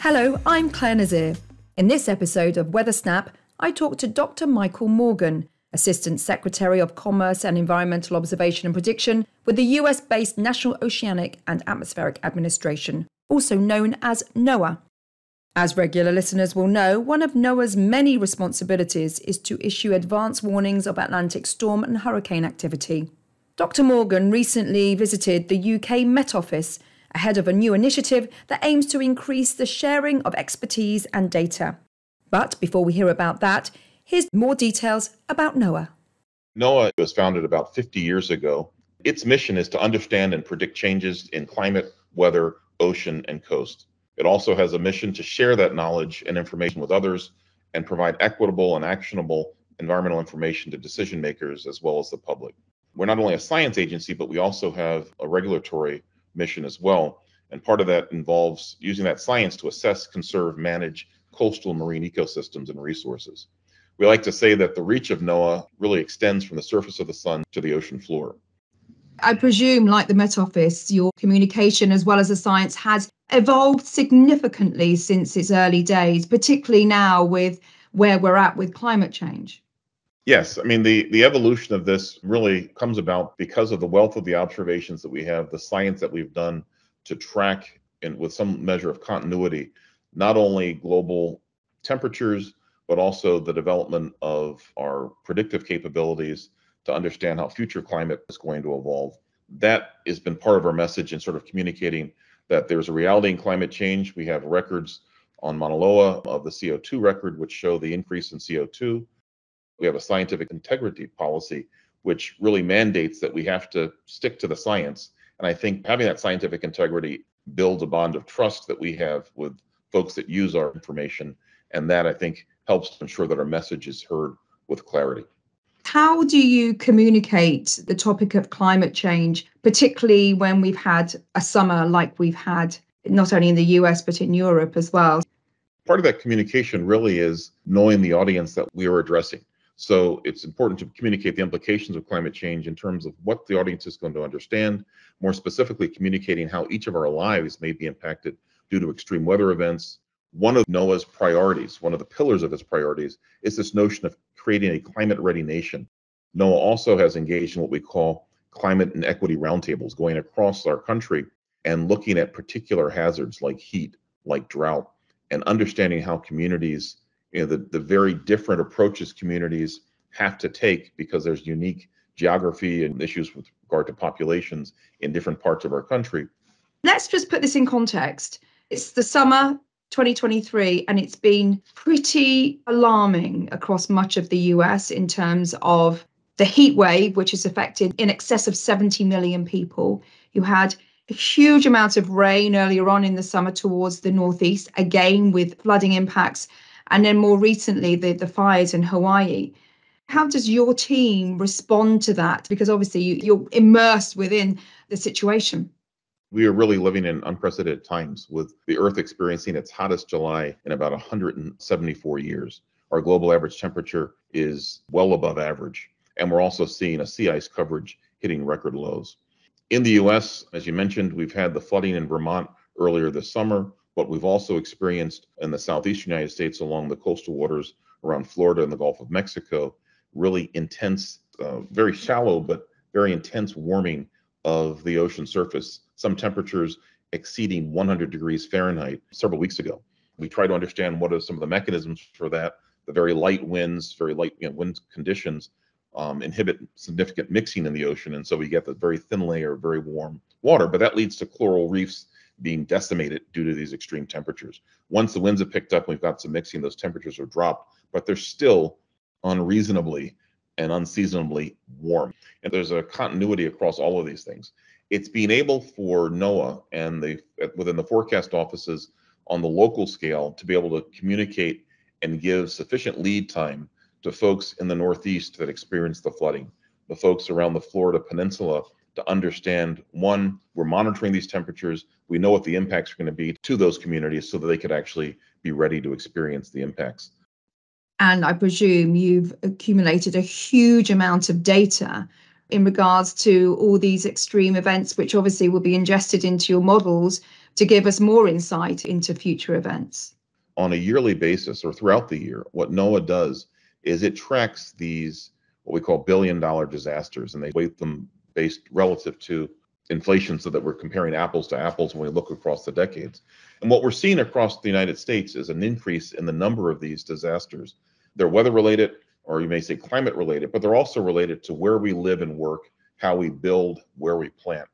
Hello, I'm Clare Nasir. In this episode of Weather Snap, I talk to Dr. Michael Morgan, Assistant Secretary of Commerce and Environmental Observation and Prediction with the US based National Oceanic and Atmospheric Administration, also known as NOAA. As regular listeners will know, one of NOAA's many responsibilities is to issue advance warnings of Atlantic storm and hurricane activity. Dr. Morgan recently visited the UK Met Office ahead of a new initiative that aims to increase the sharing of expertise and data. But before we hear about that, here's more details about NOAA. NOAA was founded about 50 years ago. Its mission is to understand and predict changes in climate, weather, ocean, and coast. It also has a mission to share that knowledge and information with others and provide equitable and actionable environmental information to decision makers as well as the public. We're not only a science agency, but we also have a regulatory mission as well. And part of that involves using that science to assess, conserve, manage coastal marine ecosystems and resources. We like to say that the reach of NOAA really extends from the surface of the sun to the ocean floor. I presume, like the Met Office, your communication as well as the science has evolved significantly since its early days, particularly now with where we're at with climate change. Yes, I mean the the evolution of this really comes about because of the wealth of the observations that we have, the science that we've done to track and with some measure of continuity, not only global temperatures, but also the development of our predictive capabilities to understand how future climate is going to evolve. That has been part of our message in sort of communicating that there's a reality in climate change. We have records on Mauna Loa of the CO2 record, which show the increase in CO2 we have a scientific integrity policy, which really mandates that we have to stick to the science. And I think having that scientific integrity builds a bond of trust that we have with folks that use our information. And that I think helps to ensure that our message is heard with clarity. How do you communicate the topic of climate change, particularly when we've had a summer like we've had not only in the US, but in Europe as well? Part of that communication really is knowing the audience that we are addressing. So it's important to communicate the implications of climate change in terms of what the audience is going to understand, more specifically communicating how each of our lives may be impacted due to extreme weather events. One of NOAA's priorities, one of the pillars of its priorities, is this notion of creating a climate ready nation. NOAA also has engaged in what we call climate and equity roundtables going across our country and looking at particular hazards like heat, like drought, and understanding how communities you know the, the very different approaches communities have to take because there's unique geography and issues with regard to populations in different parts of our country. Let's just put this in context. It's the summer 2023, and it's been pretty alarming across much of the US in terms of the heat wave, which has affected in excess of 70 million people. You had a huge amount of rain earlier on in the summer towards the northeast, again with flooding impacts and then more recently the, the fires in Hawaii. How does your team respond to that? Because obviously you, you're immersed within the situation. We are really living in unprecedented times with the Earth experiencing its hottest July in about 174 years. Our global average temperature is well above average. And we're also seeing a sea ice coverage hitting record lows. In the US, as you mentioned, we've had the flooding in Vermont earlier this summer. But we've also experienced in the southeastern United States along the coastal waters around Florida and the Gulf of Mexico really intense, uh, very shallow, but very intense warming of the ocean surface, some temperatures exceeding 100 degrees Fahrenheit several weeks ago. We try to understand what are some of the mechanisms for that. The very light winds, very light you know, wind conditions um, inhibit significant mixing in the ocean. And so we get the very thin layer of very warm water, but that leads to coral reefs being decimated due to these extreme temperatures. Once the winds have picked up, we've got some mixing, those temperatures are dropped, but they're still unreasonably and unseasonably warm. And there's a continuity across all of these things. It's being able for NOAA and the within the forecast offices on the local scale to be able to communicate and give sufficient lead time to folks in the Northeast that experience the flooding, the folks around the Florida Peninsula to understand one, we're monitoring these temperatures. We know what the impacts are going to be to those communities so that they could actually be ready to experience the impacts. And I presume you've accumulated a huge amount of data in regards to all these extreme events, which obviously will be ingested into your models to give us more insight into future events? On a yearly basis or throughout the year, what NOAA does is it tracks these what we call billion dollar disasters and they weight them based relative to inflation so that we're comparing apples to apples when we look across the decades. And what we're seeing across the United States is an increase in the number of these disasters. They're weather related, or you may say climate related, but they're also related to where we live and work, how we build, where we plant.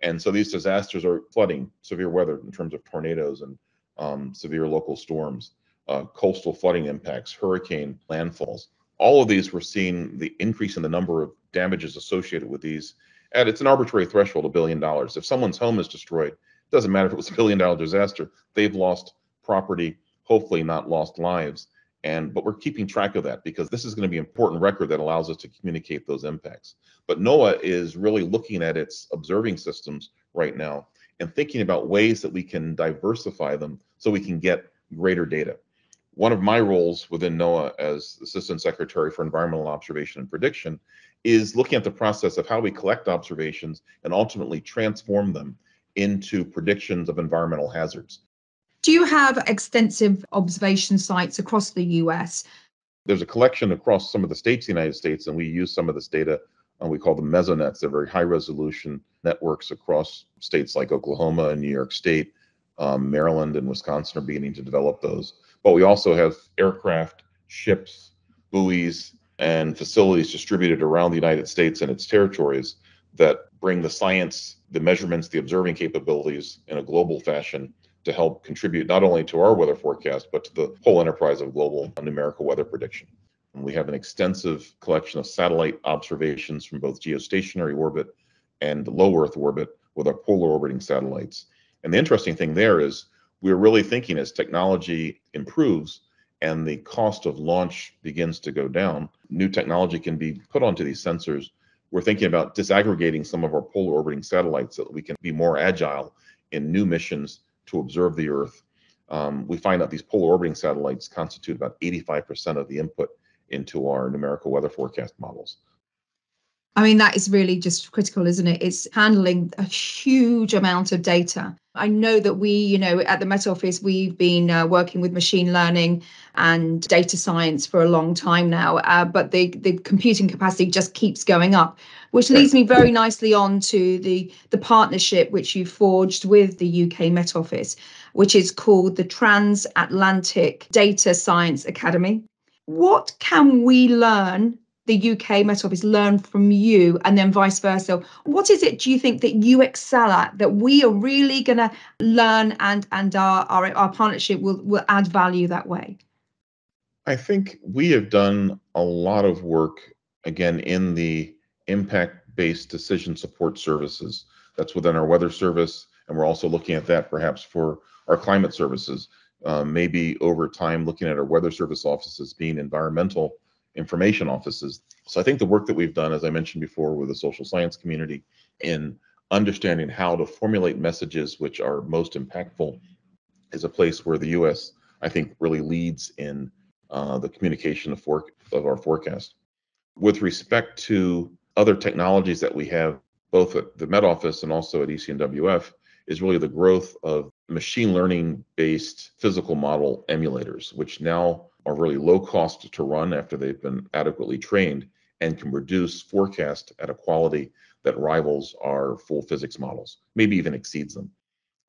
And so these disasters are flooding, severe weather in terms of tornadoes and um, severe local storms, uh, coastal flooding impacts, hurricane landfalls. All of these, we're seeing the increase in the number of damages associated with these. And it's an arbitrary threshold, a billion dollars. If someone's home is destroyed, it doesn't matter if it was a billion dollar disaster, they've lost property, hopefully not lost lives. And but we're keeping track of that because this is going to be an important record that allows us to communicate those impacts. But NOAA is really looking at its observing systems right now and thinking about ways that we can diversify them so we can get greater data. One of my roles within NOAA as Assistant Secretary for Environmental Observation and Prediction is looking at the process of how we collect observations and ultimately transform them into predictions of environmental hazards. Do you have extensive observation sites across the US? There's a collection across some of the states of the United States, and we use some of this data, and we call them mesonets. They're very high resolution networks across states like Oklahoma and New York State. Um, Maryland and Wisconsin are beginning to develop those. But we also have aircraft, ships, buoys, and facilities distributed around the United States and its territories that bring the science, the measurements, the observing capabilities in a global fashion to help contribute not only to our weather forecast, but to the whole enterprise of global numerical weather prediction. And we have an extensive collection of satellite observations from both geostationary orbit and low Earth orbit with our polar orbiting satellites. And the interesting thing there is we're really thinking as technology improves and the cost of launch begins to go down, new technology can be put onto these sensors. We're thinking about disaggregating some of our polar orbiting satellites so that we can be more agile in new missions to observe the Earth. Um, we find that these polar orbiting satellites constitute about 85% of the input into our numerical weather forecast models. I mean, that is really just critical, isn't it? It's handling a huge amount of data. I know that we, you know, at the Met Office, we've been uh, working with machine learning and data science for a long time now, uh, but the, the computing capacity just keeps going up, which leads me very nicely on to the, the partnership which you forged with the UK Met Office, which is called the Transatlantic Data Science Academy. What can we learn the UK Met Office learn from you and then vice versa? What is it do you think that you excel at that we are really going to learn and and our, our our partnership will will add value that way? I think we have done a lot of work again in the impact based decision support services. That's within our weather service and we're also looking at that perhaps for our climate services. Um, maybe over time looking at our weather service offices being environmental information offices. So I think the work that we've done, as I mentioned before, with the social science community in understanding how to formulate messages which are most impactful is a place where the U.S. I think really leads in uh, the communication of, for- of our forecast. With respect to other technologies that we have, both at the Met Office and also at ECMWF, is really the growth of machine learning based physical model emulators, which now are really low cost to run after they've been adequately trained and can produce forecast at a quality that rivals our full physics models, maybe even exceeds them.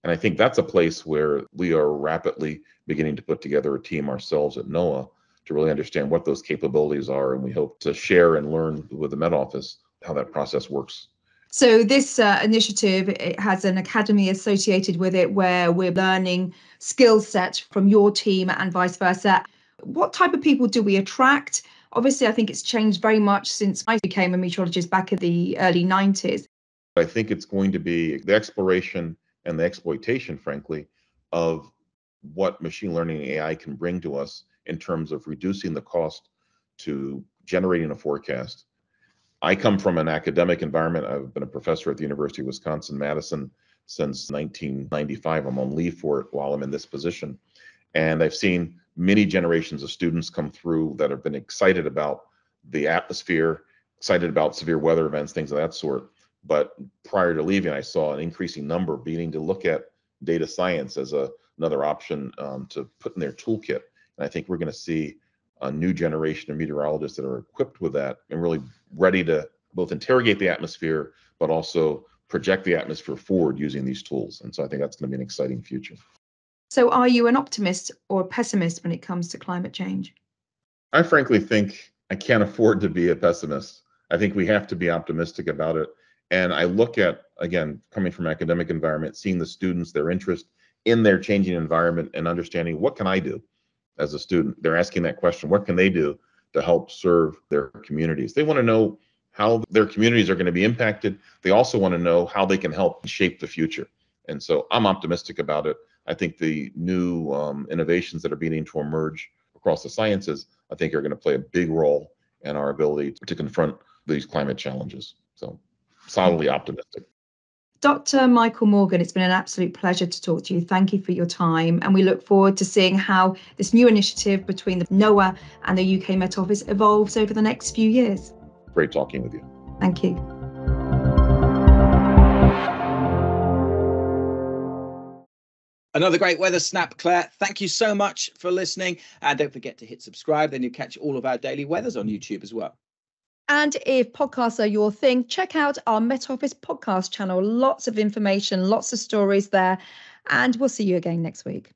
And I think that's a place where we are rapidly beginning to put together a team ourselves at NOAA to really understand what those capabilities are. And we hope to share and learn with the Met Office how that process works. So this uh, initiative it has an academy associated with it where we're learning skill set from your team and vice versa what type of people do we attract? Obviously, I think it's changed very much since I became a meteorologist back in the early 90s. I think it's going to be the exploration and the exploitation, frankly, of what machine learning and AI can bring to us in terms of reducing the cost to generating a forecast. I come from an academic environment. I've been a professor at the University of Wisconsin Madison since 1995. I'm on leave for it while I'm in this position. And I've seen many generations of students come through that have been excited about the atmosphere, excited about severe weather events, things of that sort. But prior to leaving, I saw an increasing number beginning to look at data science as a, another option um, to put in their toolkit. And I think we're going to see a new generation of meteorologists that are equipped with that and really ready to both interrogate the atmosphere, but also project the atmosphere forward using these tools. And so I think that's going to be an exciting future. So, are you an optimist or a pessimist when it comes to climate change? I frankly think I can't afford to be a pessimist. I think we have to be optimistic about it. And I look at, again, coming from academic environment, seeing the students, their interest in their changing environment and understanding what can I do as a student? They're asking that question, what can they do to help serve their communities? They want to know how their communities are going to be impacted. They also want to know how they can help shape the future. And so I'm optimistic about it. I think the new um, innovations that are beginning to emerge across the sciences, I think are going to play a big role in our ability to confront these climate challenges. So solidly optimistic. Dr. Michael Morgan, it's been an absolute pleasure to talk to you. Thank you for your time. And we look forward to seeing how this new initiative between the NOAA and the UK Met Office evolves over the next few years. Great talking with you. Thank you. Another great weather snap, Clare. Thank you so much for listening. And don't forget to hit subscribe, then you catch all of our daily weathers on YouTube as well. And if podcasts are your thing, check out our Met Office podcast channel. Lots of information, lots of stories there. And we'll see you again next week.